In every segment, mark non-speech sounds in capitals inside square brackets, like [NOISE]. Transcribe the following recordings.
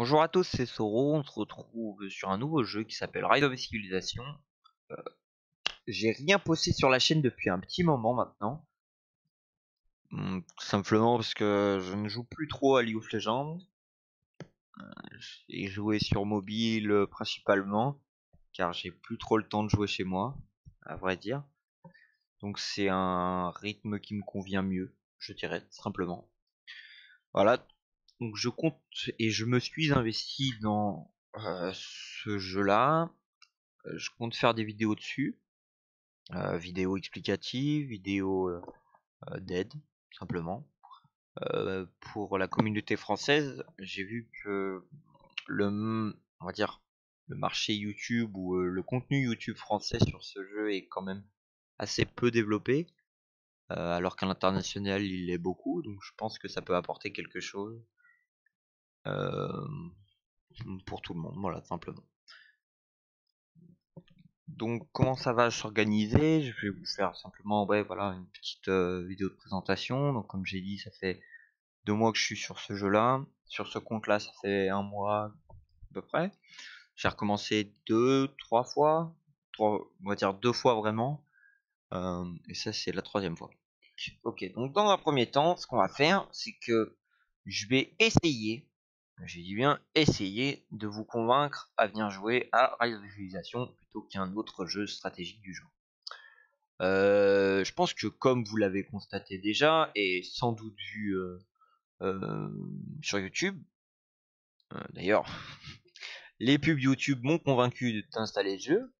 Bonjour à tous, c'est Soro, on se retrouve sur un nouveau jeu qui s'appelle Rise of Civilization. Euh, j'ai rien posté sur la chaîne depuis un petit moment maintenant. Hmm, simplement parce que je ne joue plus trop à League of Legends. Euh, j'ai joué sur mobile euh, principalement, car j'ai plus trop le temps de jouer chez moi, à vrai dire. Donc c'est un rythme qui me convient mieux, je dirais, simplement. Voilà, donc je compte et je me suis investi dans ce jeu-là. Je compte faire des vidéos dessus. Euh, vidéos explicatives, vidéos d'aide, simplement. pour la communauté française, j'ai vu que le, on va dire, le marché YouTube ou le contenu YouTube français sur ce jeu est quand même assez peu développé. alors qu'à l'international il l'est beaucoup, donc je pense que ça peut apporter quelque chose pour tout le monde, voilà, simplement. Donc comment ça va s'organiser? Je vais vous faire simplement ouais, voilà, une petite vidéo de présentation. Donc comme j'ai dit, ça fait deux mois que je suis sur ce jeu-là. Sur ce compte-là, ça fait un mois à peu près. J'ai recommencé deux, trois fois. Trois, on va dire deux fois vraiment. et ça, c'est la troisième fois. Ok, donc dans un premier temps, ce qu'on va faire, c'est que je vais essayer j'ai dit bien essayer de vous convaincre à venir jouer à Rise of Civilization plutôt qu'un autre jeu stratégique du genre. Euh, je pense que comme vous l'avez constaté déjà, et sans doute vu euh, euh, sur YouTube, d'ailleurs, [LAUGHS] les pubs YouTube m'ont convaincu d'installer le jeu.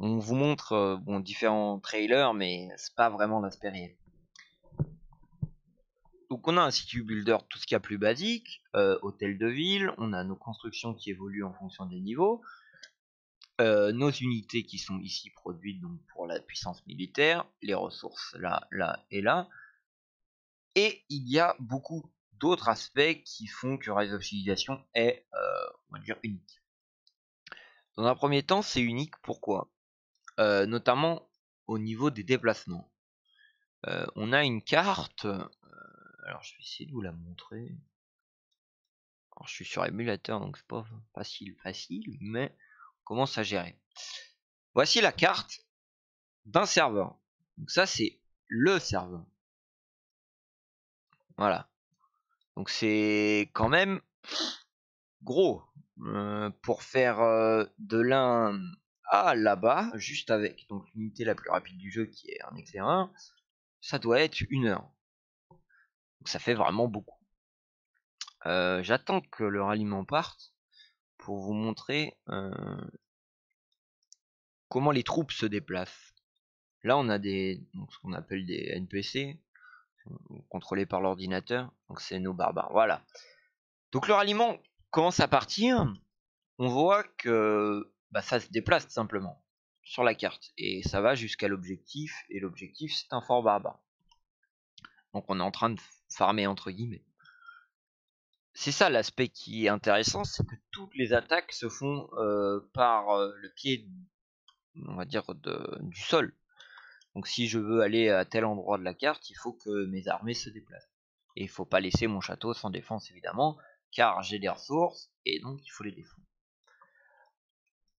on vous montre bon, différents trailers, mais c'est pas vraiment l'aspect réel. Donc on a un city builder, tout ce qu'il y a plus basique, euh, hôtel de ville, on a nos constructions qui évoluent en fonction des niveaux, euh, nos unités qui sont ici produites donc pour la puissance militaire, les ressources là, là et là. Et il y a beaucoup d'autres aspects qui font que Rise of Civilization est, euh, unique. Dans un premier temps, c'est unique pourquoi? Notamment au niveau des déplacements. on a une carte alors je vais essayer de vous la montrer. Alors je suis sur émulateur donc c'est pas facile facile mais on commence à gérer. Voici la carte d'un serveur. Donc ça c'est le serveur. Voilà. Donc c'est quand même gros euh, pour faire euh, de l'un à là-bas, juste avec donc l'unité la plus rapide du jeu qui est un éclaireur, ça doit être une heure. Donc ça fait vraiment beaucoup. Euh, j'attends que le ralliement parte pour vous montrer euh, comment les troupes se déplacent. Là on a des ce qu'on appelle des NPC contrôlés par l'ordinateur. Donc c'est nos barbares. Voilà. Donc le ralliement commence à partir. On voit que bah, ça se déplace simplement sur la carte et ça va jusqu'à l'objectif et l'objectif c'est un fort barbare. Donc on est en train de farmer entre guillemets. C'est ça l'aspect qui est intéressant, c'est que toutes les attaques se font euh, par euh, le pied, on va dire, du sol. Donc si je veux aller à tel endroit de la carte, il faut que mes armées se déplacent. Et il faut pas laisser mon château sans défense évidemment, car j'ai des ressources et donc il faut les défendre.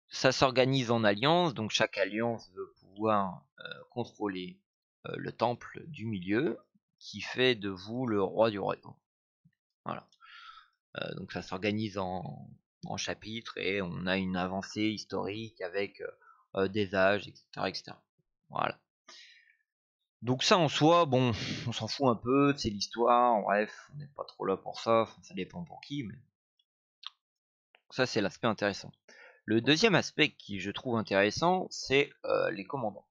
Ça s'organise en alliance, donc chaque alliance veut pouvoir euh, contrôler le temple du milieu qui fait de vous le roi du royaume. Voilà. Euh, donc ça s'organise en, chapitres et on a une avancée historique avec euh, euh, des âges, etc., etc. Voilà. Donc ça en soi, bon, on s'en fout un peu, c'est l'histoire, bref, on n'est pas trop là pour ça, ça dépend pour qui, mais ça c'est l'aspect intéressant. Le deuxième aspect qui je trouve intéressant, c'est les commandants.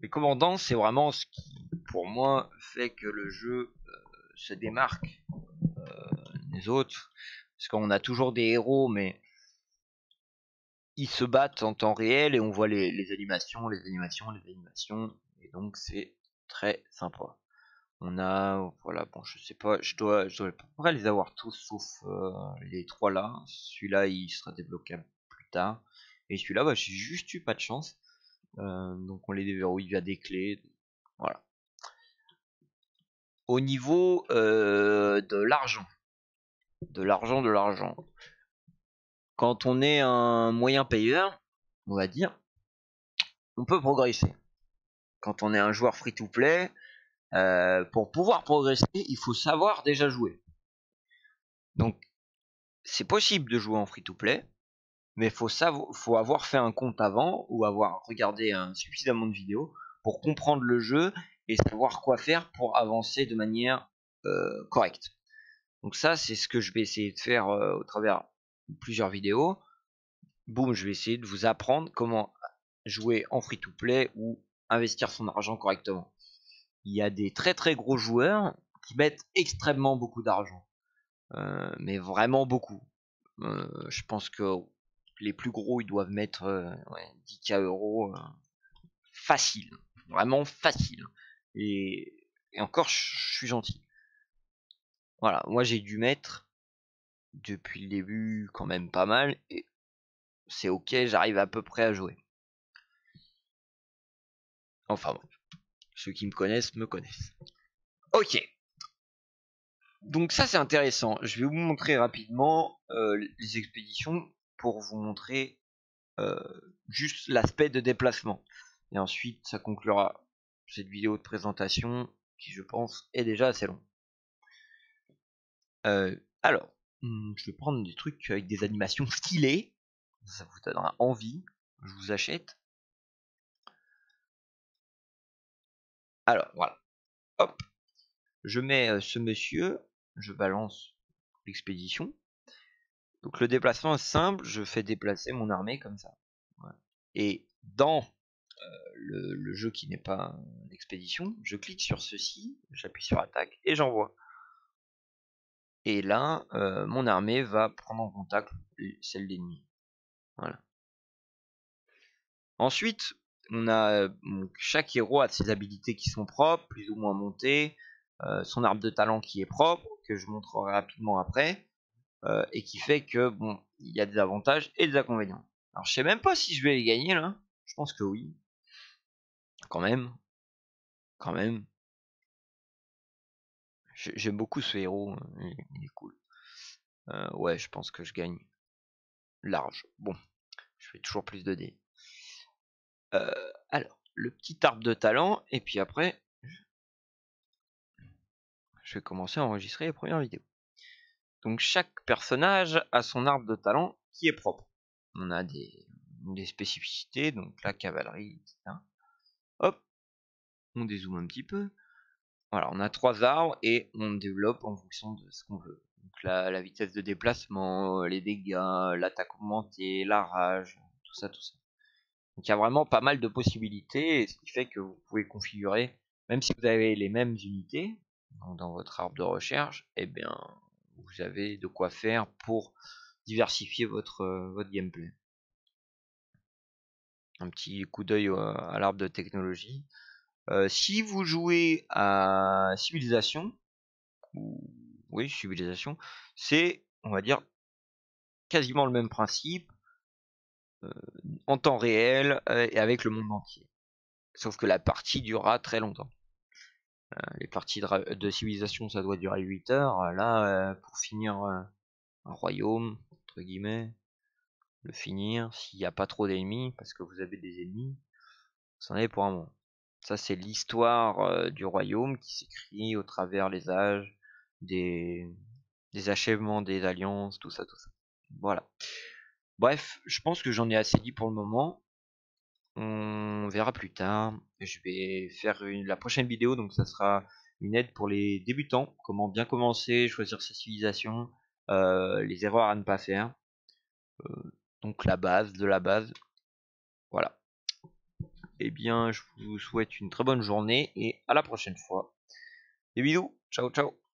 Les commandants, c'est vraiment ce qui, pour moi, fait que le jeu euh, se démarque euh, des autres. Parce qu'on a toujours des héros, mais ils se battent en temps réel et on voit les, animations, les animations, les animations. Et donc c'est très sympa. On a, voilà, bon, je sais pas, je dois, je les avoir tous sauf euh, les trois là. Celui-là, il sera débloqué plus tard. Et celui-là, bah, j'ai juste eu pas de chance. Euh, donc on les déverrouille via des clés. Voilà. Au niveau euh, de l'argent. de l'argent, de l'argent. Quand on est un moyen payeur, on va dire, on peut progresser. Quand on est un joueur free-to-play, euh, pour pouvoir progresser, il faut savoir déjà jouer. Donc, c'est possible de jouer en free-to-play, mais faut, faut avoir fait un compte avant ou avoir regardé un, suffisamment de vidéos pour comprendre le jeu et savoir quoi faire pour avancer de manière euh, correcte. Donc ça, c'est ce que je vais essayer de faire euh, au travers plusieurs vidéos. Boum, je vais essayer de vous apprendre comment jouer en free-to-play ou investir son argent correctement. Il y a des très très gros joueurs qui mettent extrêmement beaucoup d'argent. Euh, mais vraiment beaucoup. je pense que les plus gros, ils doivent mettre 10k euros facile. Vraiment facile. Et, encore, je suis gentil. Voilà, moi j'ai dû mettre depuis le début quand même pas mal. Et c'est ok, j'arrive à peu près à jouer. Enfin bon, ceux qui me connaissent me connaissent. Ok. Donc ça c'est intéressant. Je vais vous montrer rapidement euh, les expéditions pour vous montrer juste l'aspect de déplacement. Et ensuite, ça conclura cette vidéo de présentation qui, je pense, est déjà assez long. Euh, alors, hmm, je vais prendre des trucs avec des animations stylées. Ça vous donnera envie. Je vous achète. Alors, voilà. Hop. Je mets ce monsieur. Je balance l'expédition. Donc le déplacement est simple. Je fais déplacer mon armée comme ça. Et dans le, jeu qui n'est pas l'expédition, je clique sur ceci, j'appuie sur attaque et j'envoie. Et là, euh, mon armée va prendre en contact celle d'ennemi. Voilà. Ensuite, on a chaque héros a ses habilités qui sont propres, plus ou moins montées, euh, son arbre de talent qui est propre, que je montrerai rapidement après, euh, et qui fait que bon, il y a des avantages et des inconvénients. Alors je sais même pas si je vais les gagner là. Je pense que oui. Quand même. Quand même. J'aime beaucoup ce héros, hein, il est cool. Euh, ouais, je pense que je gagne large. Bon, je fais toujours plus de dés. Euh, alors, le petit arbre de talent, et puis après, je vais commencer à enregistrer les premières vidéos. Donc chaque personnage a son arbre de talent qui est propre. On a des, spécificités, donc la cavalerie, etc. Hop, on dézoome un petit peu. Voilà, on a trois arbres et on développe en fonction de ce qu'on veut. Donc la, vitesse de déplacement, les dégâts, l'attaque augmentée, la rage, tout ça, tout ça. Donc il y a vraiment pas mal de possibilités, ce qui fait que vous pouvez configurer, même si vous avez les mêmes unités dans votre arbre de recherche, eh bien vous avez de quoi faire pour diversifier votre, votre gameplay un petit coup d'œil à l'arbre de technologie. Euh, si vous jouez à civilisation, ou oui, civilisation, c'est, on va dire, quasiment le même principe euh, en temps réel euh, et avec le monde entier. Sauf que la partie durera très longtemps. Les parties de, civilisation, ça doit durer 8 heures. Là, pour finir un royaume, entre guillemets, le finir s'il n'y a pas trop d'ennemis, parce que vous avez des ennemis, vous en avez pour un moment. Ça, c'est l'histoire euh, du royaume qui s'écrit au travers les âges, des achèvements des alliances, tout ça, tout ça. Voilà. Bref, je pense que j'en ai assez dit pour le moment. On verra plus tard. Je vais faire une, la prochaine vidéo, donc ça sera une aide pour les débutants. Comment bien commencer, choisir sa civilisation, euh, les erreurs à ne pas faire. Euh, donc la base de la base. Voilà. Eh bien, je vous souhaite une très bonne journée et à la prochaine fois. Des bisous, ciao ciao